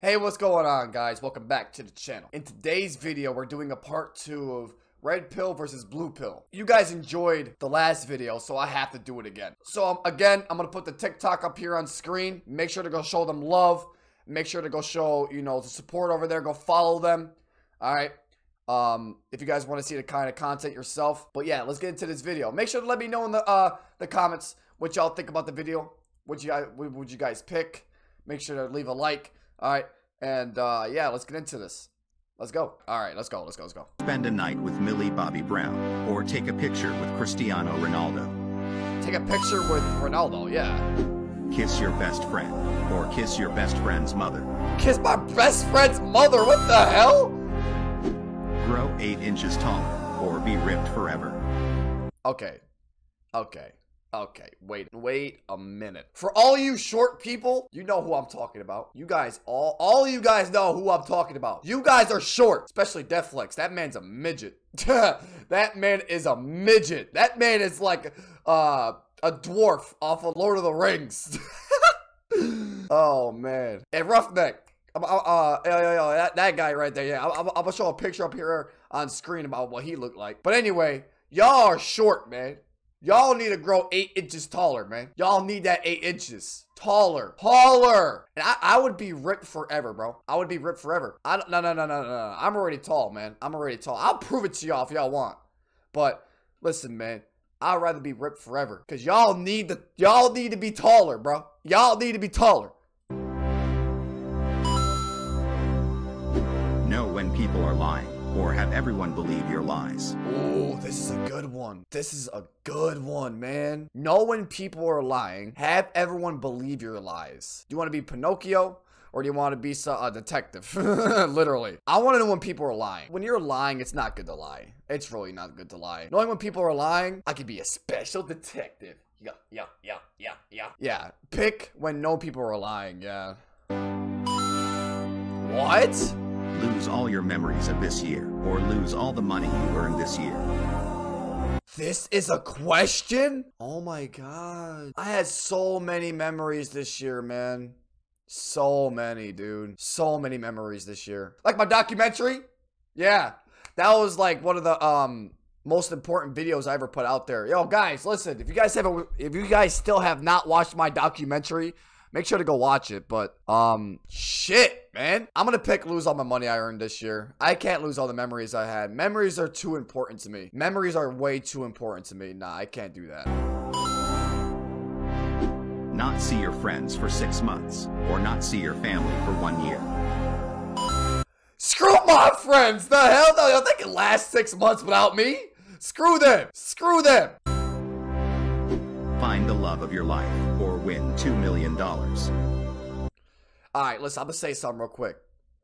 Hey, what's going on, guys? Welcome back to the channel. In today's video, we're doing a part two of red pill versus blue pill. You guys enjoyed the last video, so I have to do it again. So, um, again, I'm gonna put the TikTok up here on screen. Make sure to go show them love. Make sure to go show, you know, the support over there. Go follow them. All right. Um, if you guys want to see the kind of content yourself. But yeah, let's get into this video. Make sure to let me know in the uh the comments what y'all think about the video. What you what would you guys pick? Make sure to leave a like. All right. And uh, yeah, let's get into this. Let's go. All right, let's go. Let's go. Let's go. Spend a night with Millie Bobby Brown, or take a picture with Cristiano Ronaldo. Take a picture with Ronaldo. Yeah. Kiss your best friend, or kiss your best friend's mother. Kiss my best friend's mother. What the hell? Grow 8 inches taller, or be ripped forever. Okay. Okay. Okay, wait, wait a minute. For all you short people, you know who I'm talking about. You guys, all, all you guys know who I'm talking about. You guys are short, especially Deflex. That man's a midget. that man is a midget. That man is like uh, a dwarf off of Lord of the Rings. oh man, and Roughneck. Uh, uh, uh, that, that guy right there. Yeah, I'm, I'm, I'm gonna show a picture up here on screen about what he looked like. But anyway, y'all are short, man. Y'all need to grow eight inches taller, man. Y'all need that eight inches taller, taller. And I, I would be ripped forever, bro. I would be ripped forever. I don't, no, no, no, no, no, no. I'm already tall, man. I'm already tall. I'll prove it to y'all if y'all want. But listen, man. I'd rather be ripped forever. Cause y'all need to, y'all need to be taller, bro. Y'all need to be taller. Know when people are lying, or have everyone believe your lies. Oh, this is a good one. This is a good one, man. Know when people are lying. Have everyone believe your lies. Do you want to be Pinocchio? Or do you want to be a detective? Literally. I want to know when people are lying. When you're lying, it's not good to lie. It's really not good to lie. Knowing when people are lying, I could be a special detective. Yeah, yeah, yeah, yeah, yeah. Yeah, pick when no people are lying, yeah. What? Lose all your memories of this year, or lose all the money you earned this year. This is a question? Oh my god. I had so many memories this year, man. So many, dude. So many memories this year. Like my documentary? Yeah. That was like one of the um most important videos I ever put out there. Yo, guys, listen. If you guys haven't if you guys still have not watched my documentary, make sure to go watch it. But um shit, man. I'm gonna pick lose all my money I earned this year. I can't lose all the memories I had. Memories are too important to me. Memories are way too important to me. Nah, I can't do that. Not see your friends for six months, or not see your family for one year. Screw my friends! The hell no, y'all think it lasts six months without me? Screw them! Screw them! Find the love of your life, win $2 million. Alright, listen, I'm gonna say something real quick.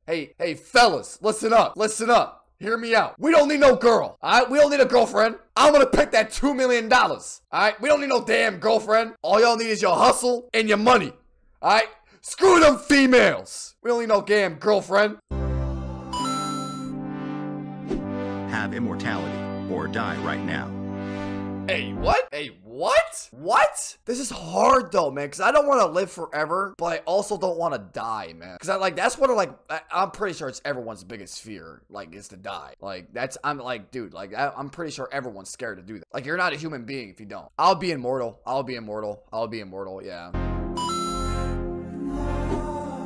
Hey, hey, fellas, listen up, listen up. Hear me out. We don't need no girl. Alright? We don't need a girlfriend. I'm gonna pick that $2 million. Alright? We don't need no damn girlfriend. All y'all need is your hustle and your money. Alright? Screw them females. We don't need no damn girlfriend. Have immortality, or die right now. Hey, what? Hey, what? What? This is hard though, man, because I don't want to live forever, but I also don't want to die, man. Because I like that's what I like. I, I'm pretty sure it's everyone's biggest fear, like, is to die. Like that's I'm like, dude, like I, I'm pretty sure everyone's scared to do that. Like you're not a human being if you don't. I'll be immortal. I'll be immortal. I'll be immortal. Yeah.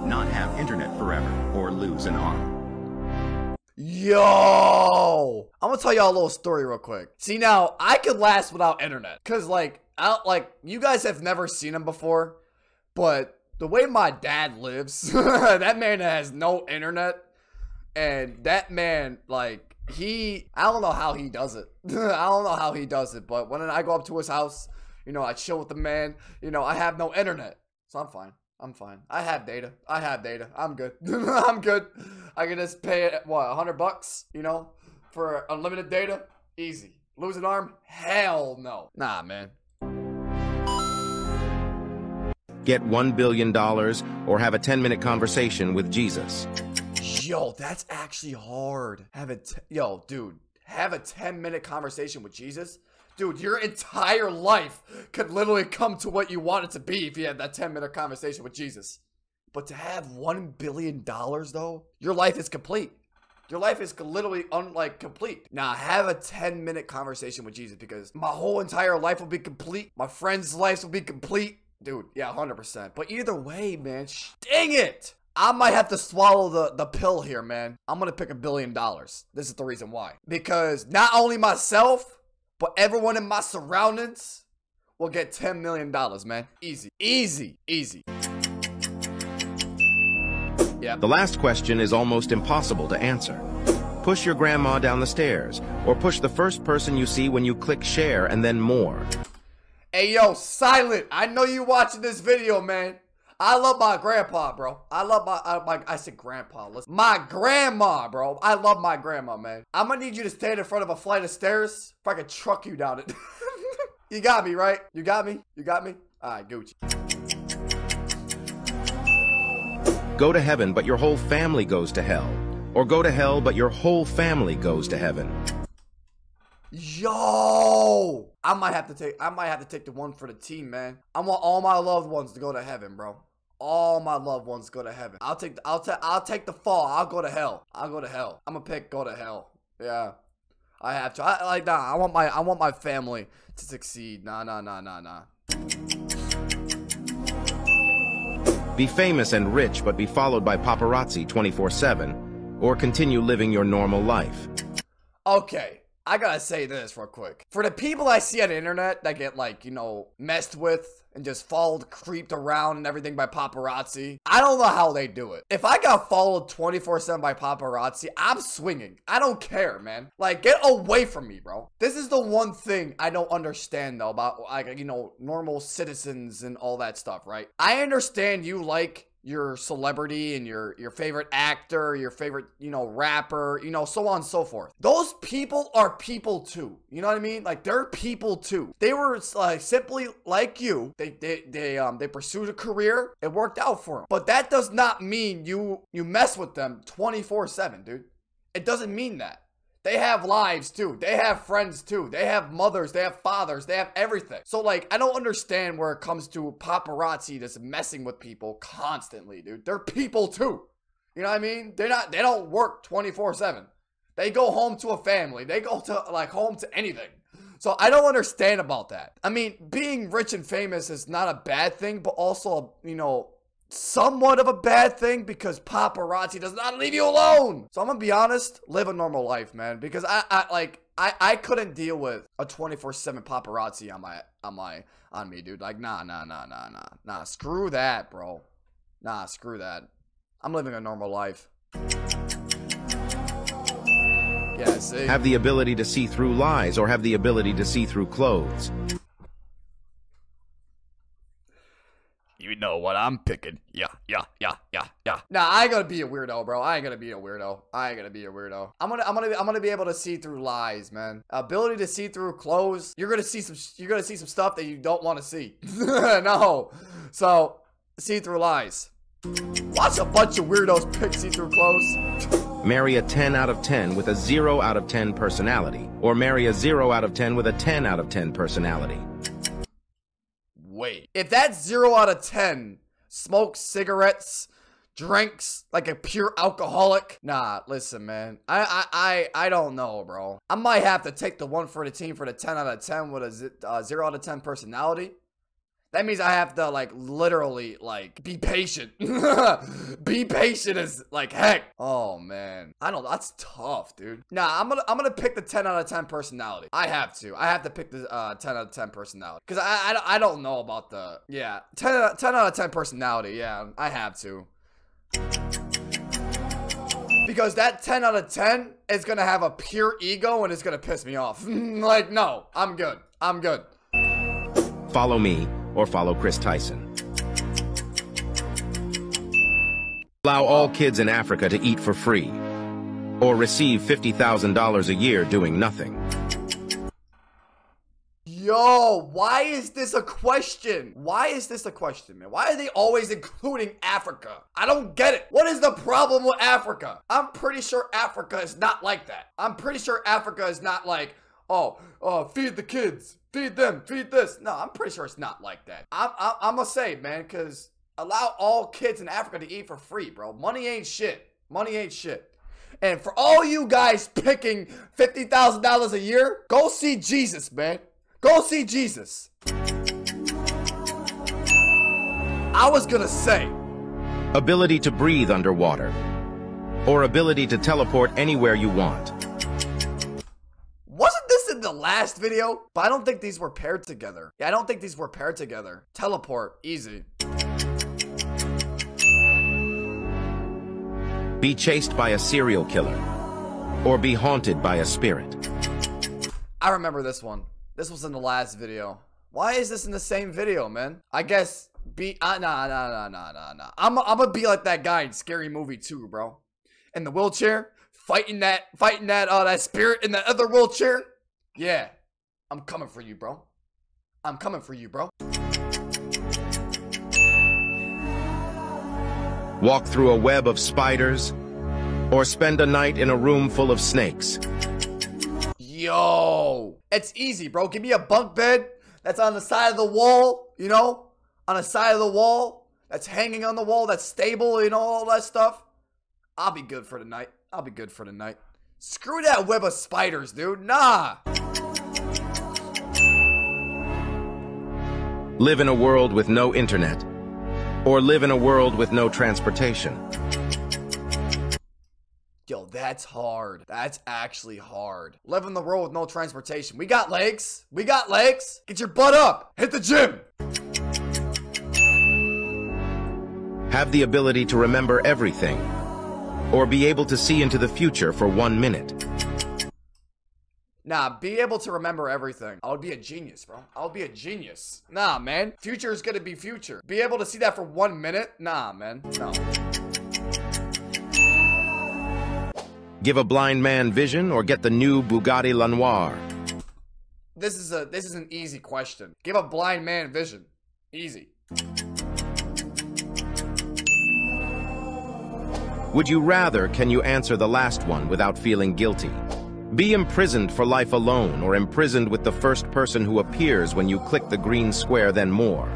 Not have internet forever, or lose an arm. Yo, I'm gonna tell y'all a little story real quick. See now, I could last without internet, cause like, out like you guys have never seen him before, but the way my dad lives, that man has no internet, and that man like he, I don't know how he does it. I don't know how he does it, but when I go up to his house, you know, I chill with the man. You know, I have no internet, so I'm fine. I'm fine. I have data. I have data. I'm good. I'm good. I can just pay it, what, 100 bucks, you know, for unlimited data? Easy. Lose an arm? Hell no. Nah, man. Get $1 billion or have a 10 minute conversation with Jesus. Yo, that's actually hard. Have a, yo, dude, have a 10 minute conversation with Jesus? Dude, your entire life could literally come to what you want it to be if you had that 10 minute conversation with Jesus. But to have $1 billion, though, your life is complete. Your life is literally unlike complete. Now, have a 10 minute conversation with Jesus because my whole entire life will be complete. My friends' lives will be complete. Dude, yeah, 100%. But either way, man, dang it. I might have to swallow the, the pill here, man. I'm going to pick a billion dollars. This is the reason why. Because not only myself, but everyone in my surroundings will get $10 million, man. Easy, easy, easy. Yep. The last question is almost impossible to answer. Push your grandma down the stairs, or push the first person you see when you click share and then more. Hey yo, silent. I know you watching this video, man. I love my grandpa, bro. I love my, I, my, I said grandpa. Listen, my grandma, bro. I love my grandma, man. I'm gonna need you to stand in front of a flight of stairs if I can truck you down it. you got me, right? You got me? You got me? All right, Gucci. Go to heaven, but your whole family goes to hell. Or go to hell, but your whole family goes to heaven. Yo, I might have to take I might have to take the one for the team, man. I want all my loved ones to go to heaven, bro. All my loved ones go to heaven. I'll take the, I'll take I'll take the fall. I'll go to hell. I'll go to hell. I'm gonna pick go to hell. Yeah. I have to. I like nah, I want my I want my family to succeed. Nah, nah, nah, nah, nah. Be famous and rich, but be followed by paparazzi 24-7, or continue living your normal life. Okay, I gotta say this real quick. For the people I see on the internet that get like, you know, messed with and just followed, creeped around and everything by paparazzi. I don't know how they do it. If I got followed 24-7 by paparazzi, I'm swinging. I don't care, man. Like, get away from me, bro. This is the one thing I don't understand, though, about, like, you know, normal citizens and all that stuff, right? I understand you like your celebrity and your your favorite actor, your favorite, you know, rapper, you know, so on and so forth. Those people are people too. You know what I mean? Like they're people too. They were like simply like you. They they they um they pursued a career. It worked out for them. But that does not mean you you mess with them 24/7, dude. It doesn't mean that. They have lives too. They have friends too. They have mothers. They have fathers. They have everything. So, like, I don't understand where it comes to paparazzi just messing with people constantly, dude. They're people too. You know what I mean? They're not, they don't work 24 7. They go home to a family. They go to, like, home to anything. So I don't understand about that. I mean, being rich and famous is not a bad thing, but also, you know, somewhat of a bad thing because paparazzi does not leave you alone. So I'm gonna be honest, live a normal life, man. Because I, I like I, I couldn't deal with a 24/7 paparazzi on my on my on me, dude. Like nah nah nah nah nah nah. Screw that, bro. Nah, screw that. I'm living a normal life. Yeah, see? Have the ability to see through lies or have the ability to see through clothes. You know what I'm picking. Yeah, yeah, yeah, yeah, yeah. Nah, I ain't gonna be a weirdo, bro. I ain't gonna be a weirdo. I ain't gonna be a weirdo. I'm gonna, I'm gonna, I'm gonna be able to see through lies, man. Ability to see through clothes. You're gonna see some, you're gonna see some stuff that you don't want to see. no. So, see through lies. Watch a bunch of weirdos pick see through clothes. Marry a 10 out of 10 with a 0 out of 10 personality, or marry a 0 out of 10 with a 10 out of 10 personality wait. If that's 0 out of 10 smokes cigarettes, drinks like a pure alcoholic, nah, listen, man. I, I, I, I don't know, bro. I might have to take the one for the team for the 10 out of 10 with a uh, 0 out of 10 personality. That means I have to like literally like be patient. be patient as like heck. Oh man. I don't that's tough, dude. Nah, I'm gonna I'm gonna pick the 10 out of 10 personality. I have to. I have to pick the uh 10 out of 10 personality. Cause I I, I don't know about the yeah. 10 out, of, 10 out of 10 personality, yeah. I have to. Because that 10 out of 10 is gonna have a pure ego and it's gonna piss me off. like, no, I'm good. I'm good. Follow me or follow Chris Tyson. Allow all kids in Africa to eat for free, or receive $50,000 a year doing nothing. Yo, why is this a question? Why is this a question, man? Why are they always including Africa? I don't get it. What is the problem with Africa? I'm pretty sure Africa is not like that. I'm pretty sure Africa is not like, oh, uh, feed the kids, feed them, feed this. No, I'm pretty sure it's not like that. I'm, I'm, I'm gonna say, man, because Allow all kids in Africa to eat for free, bro. Money ain't shit. Money ain't shit. And for all you guys picking $50,000 a year, go see Jesus, man. Go see Jesus. I was gonna say, Ability to breathe underwater. Or ability to teleport anywhere you want. Last video? But I don't think these were paired together. Yeah, I don't think these were paired together. Teleport, easy. Be chased by a serial killer. Or be haunted by a spirit. I remember this one. This was in the last video. Why is this in the same video, man? I guess be uh, nah nah nah nah nah nah. I'm I'm gonna be like that guy in Scary Movie 2, bro. In the wheelchair, fighting that fighting that uh that spirit in the other wheelchair. Yeah, I'm coming for you, bro. I'm coming for you, bro. Walk through a web of spiders. Or spend a night in a room full of snakes. Yo, it's easy, bro. Give me a bunk bed that's on the side of the wall, you know, on the side of the wall that's hanging on the wall, that's stable, you know, all that stuff. I'll be good for the night. I'll be good for the night. Screw that web of spiders, dude. Nah. Live in a world with no internet. Or live in a world with no transportation. Yo, that's hard. That's actually hard. Live in the world with no transportation. We got legs. We got legs. Get your butt up. Hit the gym. Have the ability to remember everything. Or be able to see into the future for one minute. Nah, be able to remember everything. I would be a genius, bro. I would be a genius. Nah, man. Future is gonna be future. Be able to see that for one minute? Nah, man. No. Give a blind man vision or get the new Bugatti Lenoir. This is a this is an easy question. Give a blind man vision. Easy. Would you rather can you answer the last one without feeling guilty? Be imprisoned for life alone or imprisoned with the first person who appears when you click the green square then more.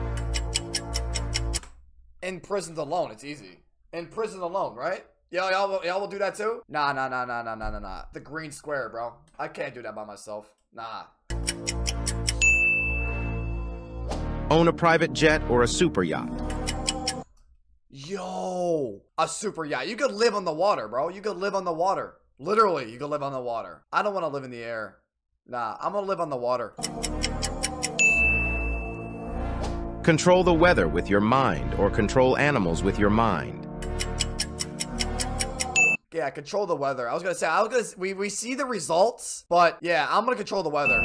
Imprisoned alone. It's easy. Imprisoned alone, right? Yo, y'all, will- y'all will do that too? Nah, nah, nah, nah, nah, nah, nah, nah. The green square, bro. I can't do that by myself. Nah. Own a private jet or a super yacht. Yo, a super yacht. You could live on the water, bro. You could live on the water. Literally, you can live on the water. I don't want to live in the air. Nah, I'm gonna live on the water. Control the weather with your mind or control animals with your mind. Yeah, control the weather. I was gonna say, I was gonna. We we see the results, but yeah, I'm gonna control the weather.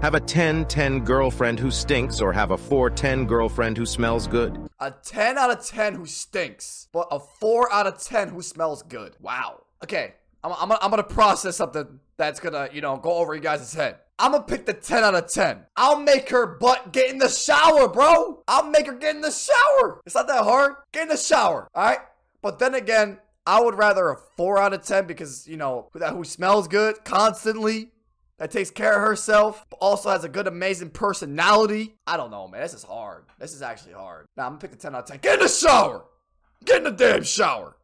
Have a 10-10 girlfriend who stinks or have a 4-10 girlfriend who smells good. A 10 out of 10 who stinks, but a 4 out of 10 who smells good. Wow. Okay, I'm, I'm, I'm gonna process something that's gonna, you know, go over you guys' head. I'm gonna pick the 10 out of 10. I'll make her butt get in the shower, bro. I'll make her get in the shower. It's not that hard. Get in the shower, all right? But then again, I would rather a 4 out of 10 because, you know, who, that, who smells good constantly, that takes care of herself, but also has a good, amazing personality. I don't know, man. This is hard. This is actually hard. Now, I'm gonna pick the 10 out of 10. Get in the shower! Get in the damn shower!